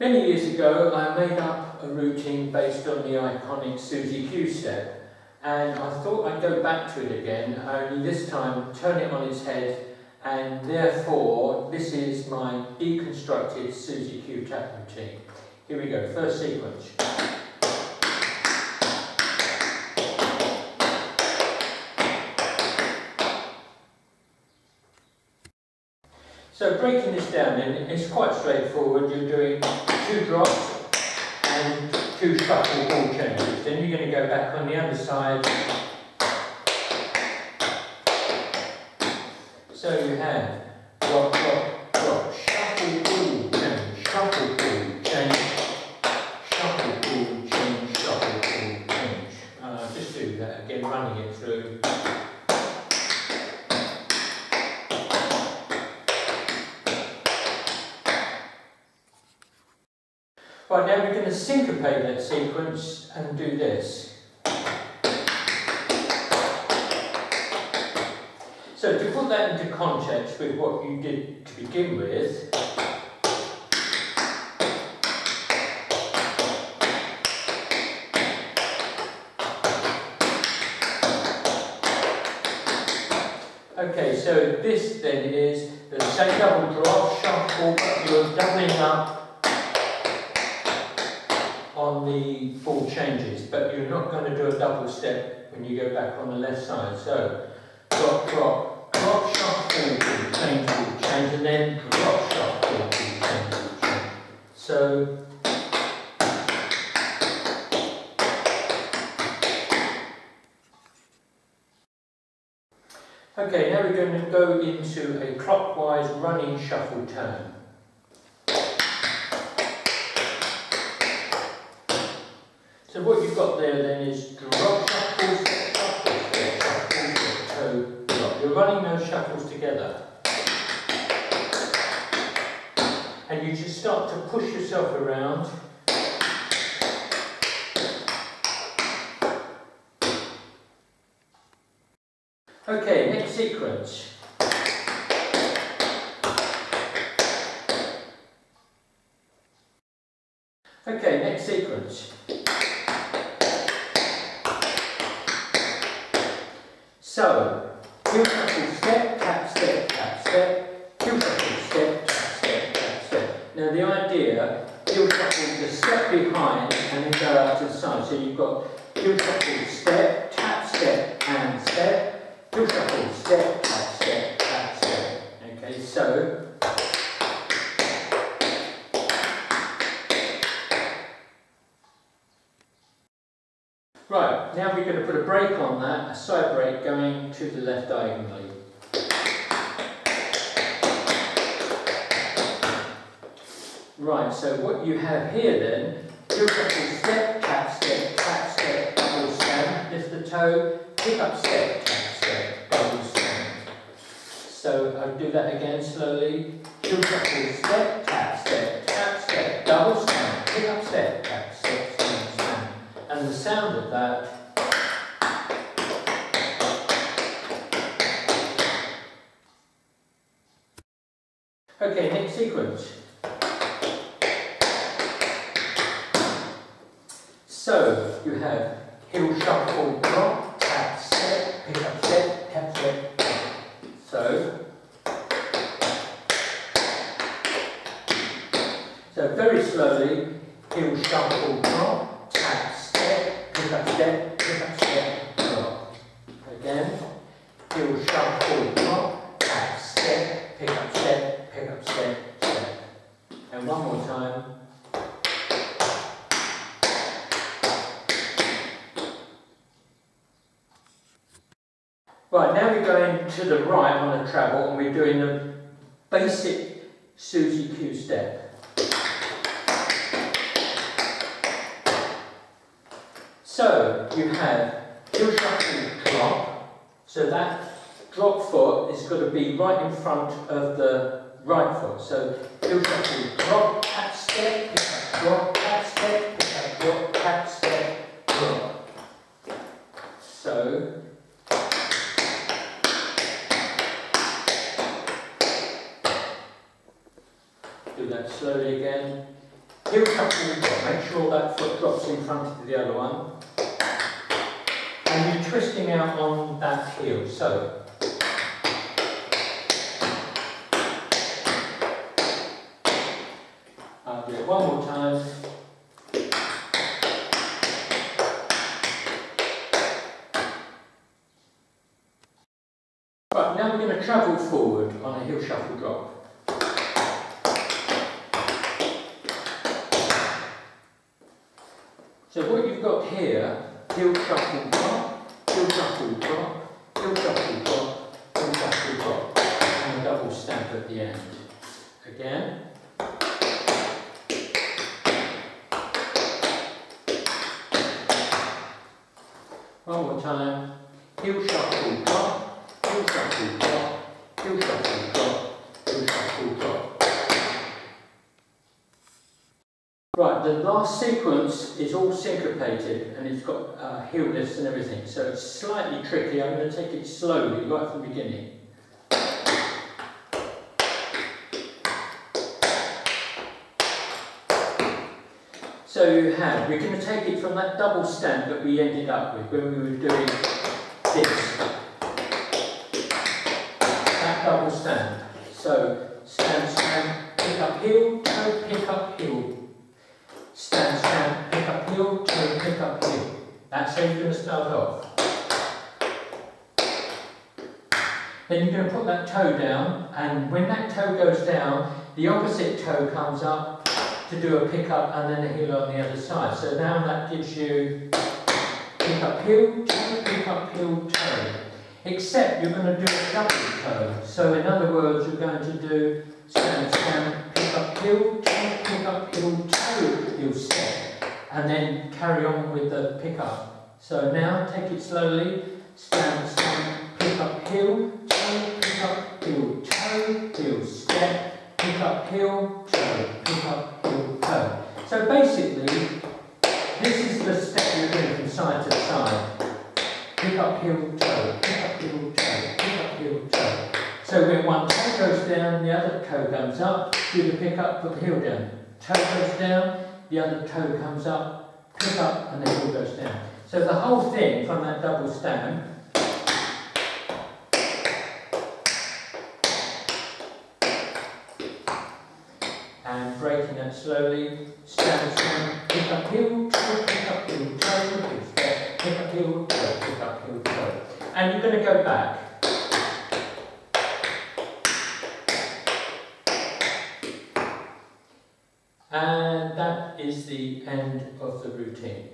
Many years ago, I made up a routine based on the iconic Suzie Q step, and I thought I'd go back to it again, only this time turn it on its head, and therefore, this is my deconstructed Suzie Q tap routine. Here we go, first sequence. So breaking this down then, it's quite straightforward. You're doing two drops and two shuffle ball changes. Then you're going to go back on the other side. So you have drop, drop, drop, shuffle, ball, change, shuffle, ball, change, shuffle, ball, change, shuffle, ball, change. Uh, just do that again, running it through. Right, now we're going to syncopate that sequence and do this. So to put that into context with what you did to begin with, Okay, so this then is the same double drop, shuffle, but you're doubling up on the ball changes, but you're not going to do a double step when you go back on the left side. So, drop, drop, drop, shuffle, change, change, and then drop, shuffle, change, change. So, Okay, now we're going to go into a clockwise running shuffle turn. So what you've got there then is drop, shuffle, shuffle, toe, drop. You're running those shuffles together. And you just start to push yourself around. Okay, next sequence. Okay, next sequence. So, heel shuffle step, tap, step, tap, step, heel shuffle step, tap, step, tap, step. Now the idea, heel shuffle the step behind and then go out to the side. So you've got heel shuffle step, tap, step, and step, heel shuffle step, tap, step, tap, step. Okay, so Right, now we're going to put a break on that, a side break going to the left diagonally. Right, so what you have here then, heel shuffle step, tap, step, tap, step, double stand, lift the toe, pick up step, tap, step, double stand. So I'll do that again slowly. Heel shuffle step, tap, step, tap, step, double stand, pick up step, tap, step, stand, stand. and the sound of that Okay, next sequence. So have heel shuffle, drop, tap, step, pick up step, tap, step. So so very slowly, heel shuffle, drop, pick up step, pick up step, drop. Again, heel shuffle, drop, tap, step, pick up step, pick up step, step. And one more time. Right, now we're going to the right on a treble and we're doing the basic Suzie Q step. So you have heel shuffle drop. So that drop foot is going to be right in front of the right foot. So heel shuffle drop, tap, step, drop, tap, step, pick up, drop, tap, step, drop. So do that slowly again. heel shuffle drop. Make sure that foot drops in front of the other one. And you're twisting out on that heel. So, I'll do it one more time. Right, now we're going to travel forward on a heel shuffle drop. So what you've got here, heel shuffle drop, heel shuffle drop, heel shuffle drop, heel shuffle drop, and a double stamp at the end. Again. One more time, heel shuffle drop, heel shuffle drop, heel shuffle drop, heel shuffle drop. Right, the last sequence is all syncopated and it's got uh, heel lifts and everything, so it's slightly tricky. I'm going to take it slowly right from the beginning. So you have, we're going to take it from that double stamp that we ended up with when we were doing this That double stamp. So stand, stand, pick up heel, toe, pick up heel. Heel, toe, pick up heel. That's how you're going to start off. Then you're going to put that toe down, and when that toe goes down, the opposite toe comes up to do a pick up and then a heel on the other side. So now that gives you pick up heel, toe, pick up heel, toe except you're going to do a double toe. So in other words, you're going to do stand, stand, pick up, heel, toe, pick up, heel, toe, heel, step, and then carry on with the pick up. So now take it slowly, stand, stand, pick up, heel, toe, pick up, heel, toe, heel, step, pick up, heel, toe, pick up, heel, toe. So basically, this is the step you're doing from side to side. Pick up, heel, toe, pick up heel, toe, pick up, heel, toe. So when one toe goes down, the other toe comes up, do the pick up, put the heel down. Toe goes down, the other toe comes up, pick up, and the heel goes down. So the whole thing from that double stand and breaking it slowly, stand, stand, pick up, heel, pick up, heel, toe, pick up, heel, toe, pick up, heel, toe and you're going to go back. And that is the end of the routine.